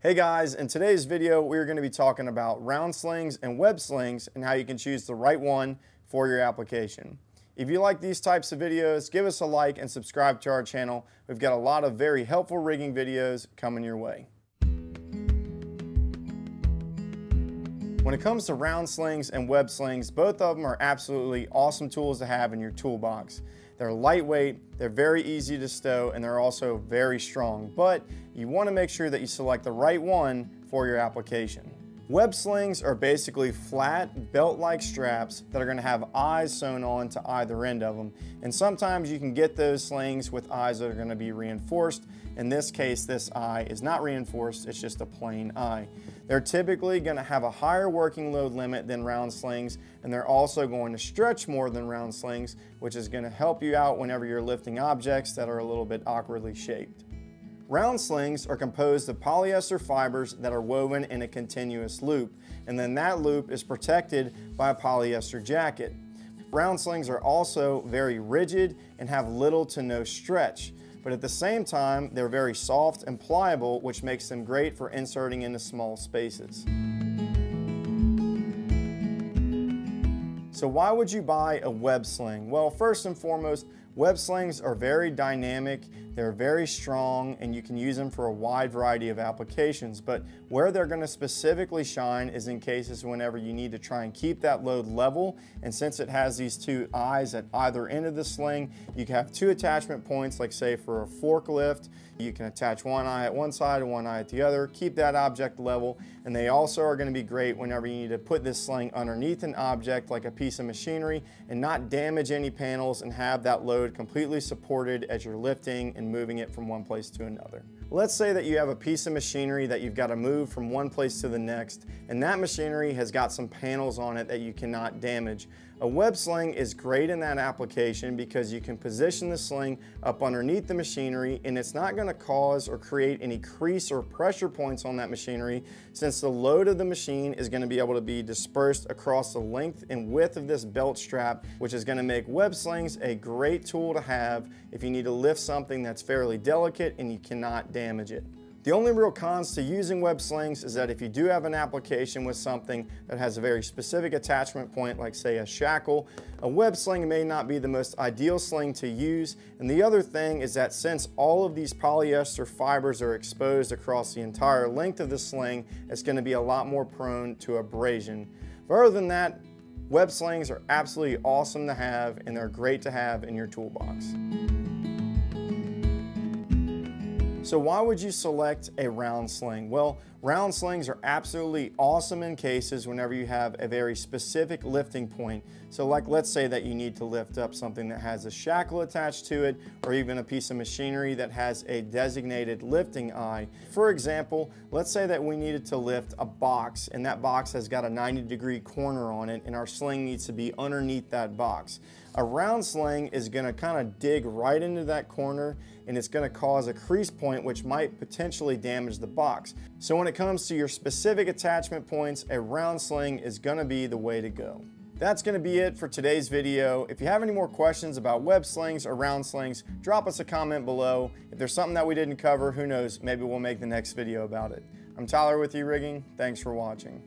Hey guys, in today's video, we're gonna be talking about round slings and web slings and how you can choose the right one for your application. If you like these types of videos, give us a like and subscribe to our channel. We've got a lot of very helpful rigging videos coming your way. When it comes to round slings and web slings, both of them are absolutely awesome tools to have in your toolbox. They're lightweight, they're very easy to stow, and they're also very strong. But you want to make sure that you select the right one for your application. Web slings are basically flat belt-like straps that are going to have eyes sewn on to either end of them. And sometimes you can get those slings with eyes that are going to be reinforced. In this case, this eye is not reinforced, it's just a plain eye. They're typically going to have a higher working load limit than round slings, and they're also going to stretch more than round slings, which is going to help you out whenever you're lifting objects that are a little bit awkwardly shaped. Round slings are composed of polyester fibers that are woven in a continuous loop, and then that loop is protected by a polyester jacket. Round slings are also very rigid and have little to no stretch, but at the same time, they're very soft and pliable, which makes them great for inserting into small spaces. So why would you buy a web sling? Well, first and foremost, Web slings are very dynamic, they're very strong, and you can use them for a wide variety of applications. But where they're going to specifically shine is in cases whenever you need to try and keep that load level. And since it has these two eyes at either end of the sling, you can have two attachment points, like say for a forklift, you can attach one eye at one side and one eye at the other, keep that object level. And they also are going to be great whenever you need to put this sling underneath an object like a piece of machinery and not damage any panels and have that load completely supported as you're lifting and moving it from one place to another. Let's say that you have a piece of machinery that you've got to move from one place to the next, and that machinery has got some panels on it that you cannot damage. A web sling is great in that application because you can position the sling up underneath the machinery and it's not going to cause or create any crease or pressure points on that machinery since the load of the machine is going to be able to be dispersed across the length and width of this belt strap which is going to make web slings a great tool to have if you need to lift something that's fairly delicate and you cannot damage it. The only real cons to using web slings is that if you do have an application with something that has a very specific attachment point, like say a shackle, a web sling may not be the most ideal sling to use. And the other thing is that since all of these polyester fibers are exposed across the entire length of the sling, it's gonna be a lot more prone to abrasion. But other than that, web slings are absolutely awesome to have and they're great to have in your toolbox. So why would you select a round sling? Well, round slings are absolutely awesome in cases whenever you have a very specific lifting point. So like let's say that you need to lift up something that has a shackle attached to it or even a piece of machinery that has a designated lifting eye. For example, let's say that we needed to lift a box and that box has got a 90 degree corner on it and our sling needs to be underneath that box. A round sling is going to kind of dig right into that corner and it's going to cause a crease point which might potentially damage the box. So when it comes to your specific attachment points, a round sling is going to be the way to go. That's going to be it for today's video. If you have any more questions about web slings or round slings, drop us a comment below. If there's something that we didn't cover, who knows, maybe we'll make the next video about it. I'm Tyler with E-Rigging. Thanks for watching.